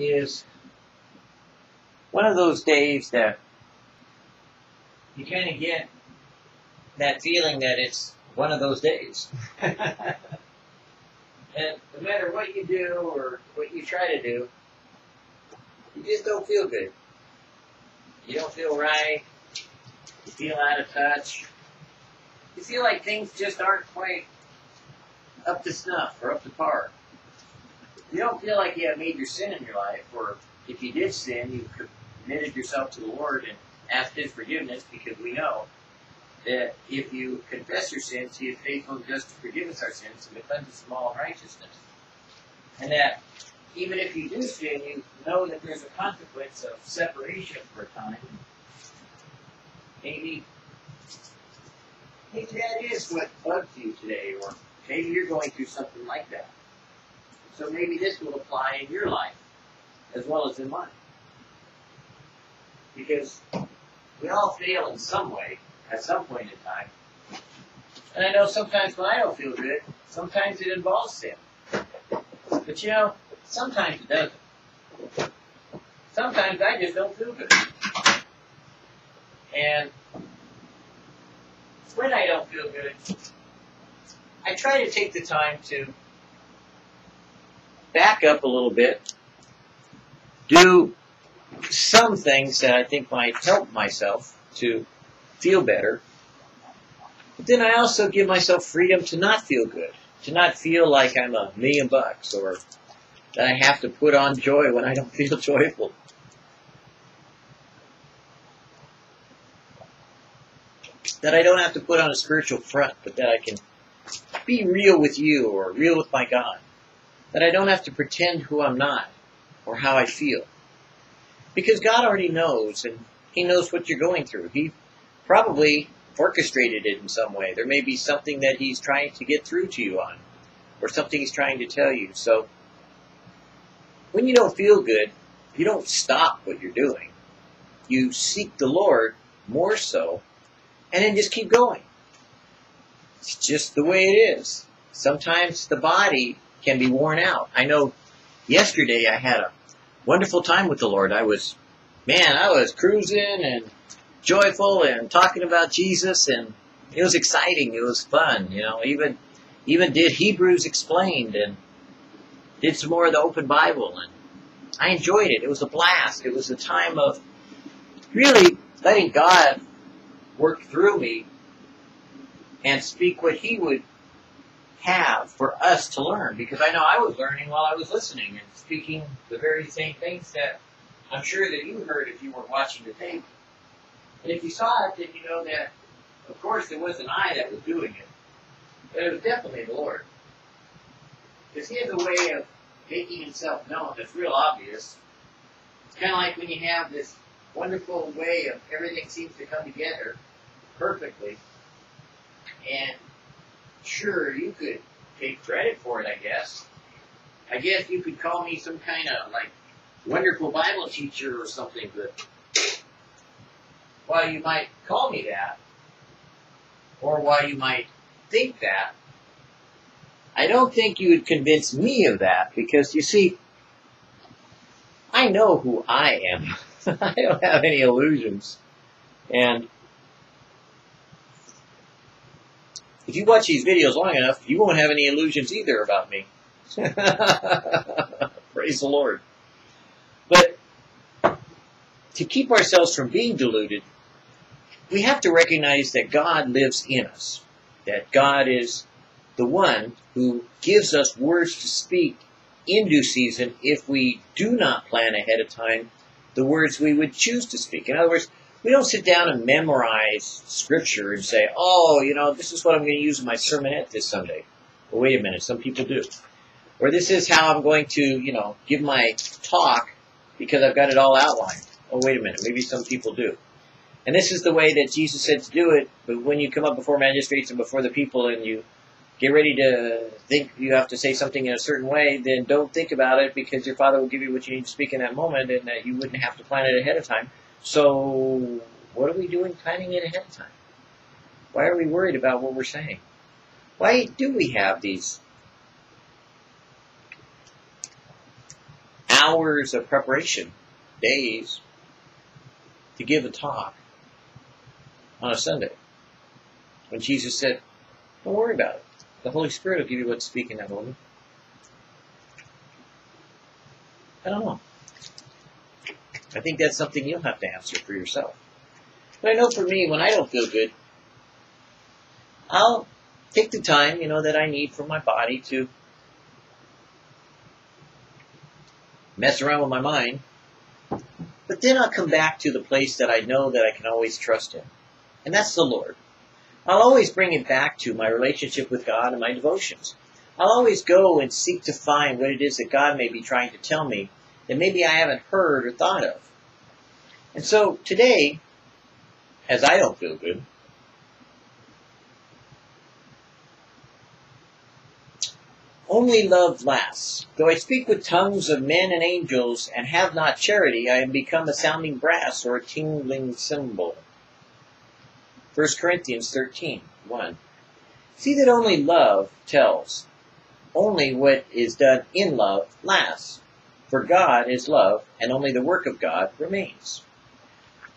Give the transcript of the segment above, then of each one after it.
is one of those days that you kind of get that feeling that it's one of those days. and no matter what you do or what you try to do, you just don't feel good. You don't feel right. You feel out of touch. You feel like things just aren't quite up to snuff or up to par. You don't feel like you have major sin in your life, or if you did sin, you committed yourself to the Lord and asked His forgiveness, because we know that if you confess your sins, He is faithful and just to forgive us our sins and to cleanse us from all unrighteousness. And that even if you do sin, you know that there's a consequence of separation for a time. Maybe, maybe that is what bugs you today, or maybe you're going through something like that. So maybe this will apply in your life as well as in mine. Because we all fail in some way at some point in time. And I know sometimes when I don't feel good, sometimes it involves sin. But you know, sometimes it doesn't. Sometimes I just don't feel good. And when I don't feel good, I try to take the time to back up a little bit, do some things that I think might help myself to feel better. But then I also give myself freedom to not feel good, to not feel like I'm a million bucks or that I have to put on joy when I don't feel joyful. That I don't have to put on a spiritual front, but that I can be real with you or real with my God. That I don't have to pretend who I'm not or how I feel. Because God already knows and He knows what you're going through. He probably orchestrated it in some way. There may be something that He's trying to get through to you on or something He's trying to tell you. So when you don't feel good, you don't stop what you're doing. You seek the Lord more so and then just keep going. It's just the way it is. Sometimes the body can be worn out. I know yesterday I had a wonderful time with the Lord. I was, man, I was cruising and joyful and talking about Jesus and it was exciting. It was fun, you know, even, even did Hebrews explained and did some more of the open Bible and I enjoyed it. It was a blast. It was a time of really letting God work through me and speak what he would have for us to learn. Because I know I was learning while I was listening and speaking the very same things that I'm sure that you heard if you were watching the tape. And if you saw it, then you know that, of course, it wasn't I that was doing it, but it was definitely the Lord. Because he has a way of making himself known that's real obvious. It's kind of like when you have this wonderful way of everything seems to come together perfectly, and sure, you could take credit for it, I guess. I guess you could call me some kind of like wonderful Bible teacher or something, but while you might call me that, or while you might think that, I don't think you would convince me of that because you see, I know who I am. I don't have any illusions. And if you watch these videos long enough, you won't have any illusions either about me. Praise the Lord. But to keep ourselves from being deluded, we have to recognize that God lives in us. That God is the one who gives us words to speak in due season if we do not plan ahead of time the words we would choose to speak. In other words, we don't sit down and memorize scripture and say, oh, you know, this is what I'm going to use in my sermonette this Sunday. Well, wait a minute, some people do. Or this is how I'm going to, you know, give my talk because I've got it all outlined. Oh, wait a minute, maybe some people do. And this is the way that Jesus said to do it, but when you come up before magistrates and before the people and you get ready to think you have to say something in a certain way, then don't think about it because your Father will give you what you need to speak in that moment and that you wouldn't have to plan it ahead of time. So, what are we doing planning it ahead of time? Why are we worried about what we're saying? Why do we have these hours of preparation, days, to give a talk on a Sunday. When Jesus said, Don't worry about it. The Holy Spirit will give you what to speak in that moment. I don't know. I think that's something you'll have to answer for yourself. But I know for me, when I don't feel good, I'll take the time, you know, that I need for my body to mess around with my mind. But then I'll come back to the place that I know that I can always trust in. And that's the Lord. I'll always bring it back to my relationship with God and my devotions. I'll always go and seek to find what it is that God may be trying to tell me that maybe I haven't heard or thought of. And so today, as I don't feel good, only love lasts. Though I speak with tongues of men and angels and have not charity, I am become a sounding brass or a tingling cymbal. 1 Corinthians 13, 1. See that only love tells. Only what is done in love lasts. For God is love, and only the work of God remains.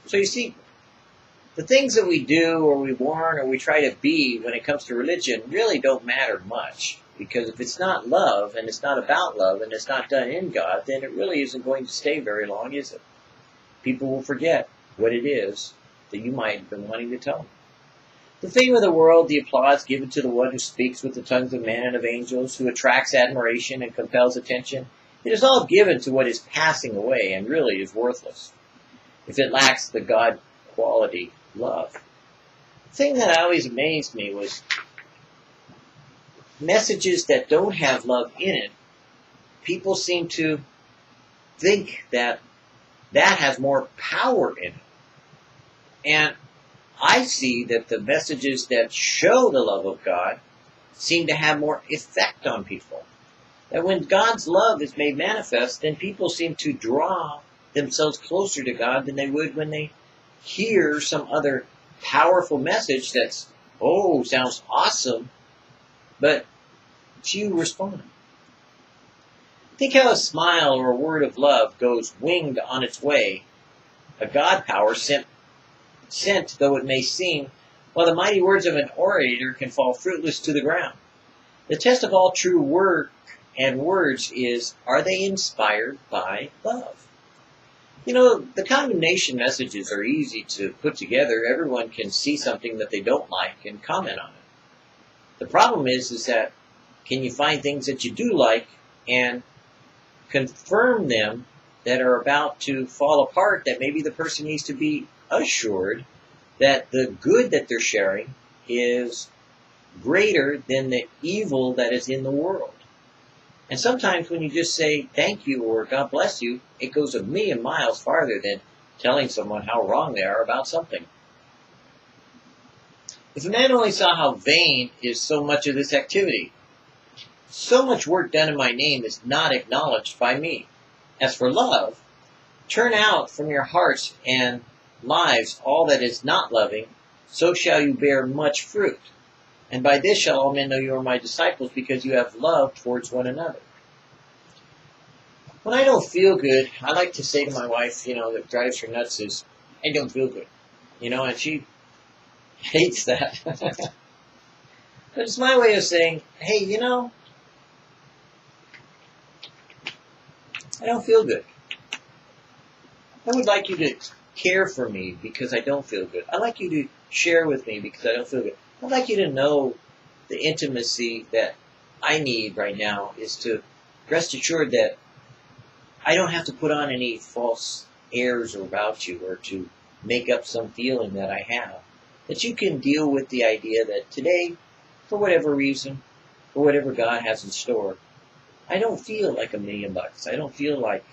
So you see, the things that we do or we warn or we try to be when it comes to religion really don't matter much. Because if it's not love and it's not about love and it's not done in God, then it really isn't going to stay very long, is it? People will forget what it is that you might have been wanting to tell them. The fame of the world, the applause given to the one who speaks with the tongues of men and of angels, who attracts admiration and compels attention, it is all given to what is passing away and really is worthless if it lacks the God quality love. The thing that always amazed me was messages that don't have love in it, people seem to think that that has more power in it. And I see that the messages that show the love of God seem to have more effect on people. That when God's love is made manifest, then people seem to draw themselves closer to God than they would when they hear some other powerful message that's, oh, sounds awesome, but few respond. Think how a smile or a word of love goes winged on its way, a God power sent, sent though it may seem, while the mighty words of an orator can fall fruitless to the ground. The test of all true work and words is, are they inspired by love? You know, the condemnation messages are easy to put together. Everyone can see something that they don't like and comment on it. The problem is, is that can you find things that you do like and confirm them that are about to fall apart that maybe the person needs to be assured that the good that they're sharing is greater than the evil that is in the world. And sometimes when you just say thank you or God bless you, it goes a million miles farther than telling someone how wrong they are about something. If a man only saw how vain is so much of this activity, so much work done in my name is not acknowledged by me. As for love, turn out from your hearts and lives all that is not loving, so shall you bear much fruit. And by this shall all men know you are my disciples, because you have love towards one another. When I don't feel good, I like to say to my wife, you know, that drives her nuts is, I don't feel good. You know, and she hates that. but it's my way of saying, hey, you know, I don't feel good. I would like you to care for me because I don't feel good. I'd like you to share with me because I don't feel good. I'd like you to know the intimacy that I need right now is to rest assured that I don't have to put on any false airs about you or to make up some feeling that I have. That you can deal with the idea that today, for whatever reason, for whatever God has in store, I don't feel like a million bucks. I don't feel like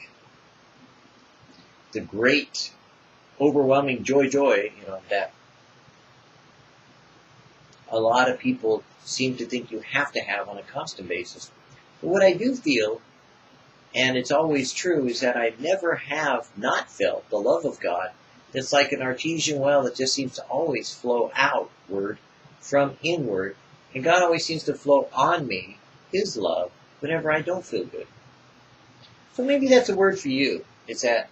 the great, overwhelming joy, joy, you know, that a lot of people seem to think you have to have on a constant basis. But what I do feel, and it's always true, is that I never have not felt the love of God It's like an artesian well that just seems to always flow outward from inward. And God always seems to flow on me, His love, whenever I don't feel good. So maybe that's a word for you. It's that,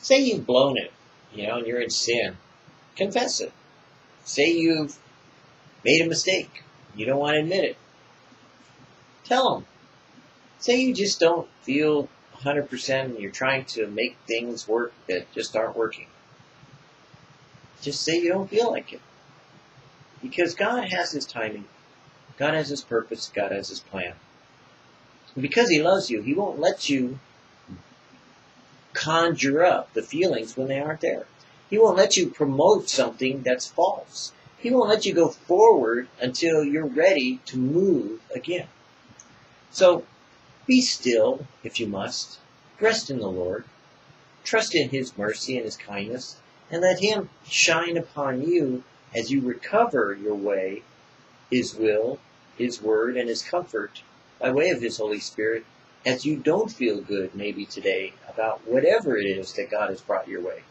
say you've blown it, you know, and you're in sin. Confess it. Say you've made a mistake. You don't want to admit it. Tell them. Say you just don't feel 100% and you're trying to make things work that just aren't working. Just say you don't feel like it. Because God has His timing. God has His purpose. God has His plan. Because He loves you, He won't let you conjure up the feelings when they aren't there. He won't let you promote something that's false. He won't let you go forward until you're ready to move again. So be still if you must. Rest in the Lord. Trust in His mercy and His kindness, and let Him shine upon you as you recover your way, His will, His word, and His comfort by way of His Holy Spirit as you don't feel good maybe today about whatever it is that God has brought your way.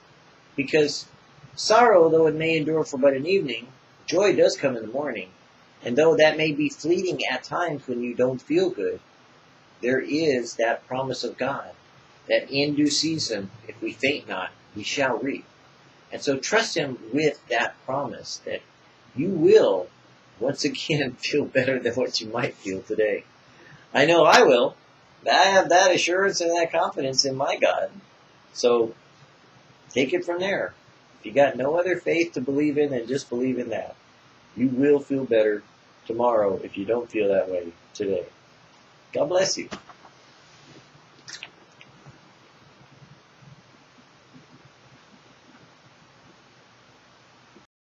Because sorrow, though it may endure for but an evening, joy does come in the morning. And though that may be fleeting at times when you don't feel good, there is that promise of God that in due season, if we faint not, we shall reap. And so trust Him with that promise that you will once again feel better than what you might feel today. I know I will. I have that assurance and that confidence in my God. So take it from there. If you got no other faith to believe in, then just believe in that. You will feel better tomorrow if you don't feel that way today. God bless you.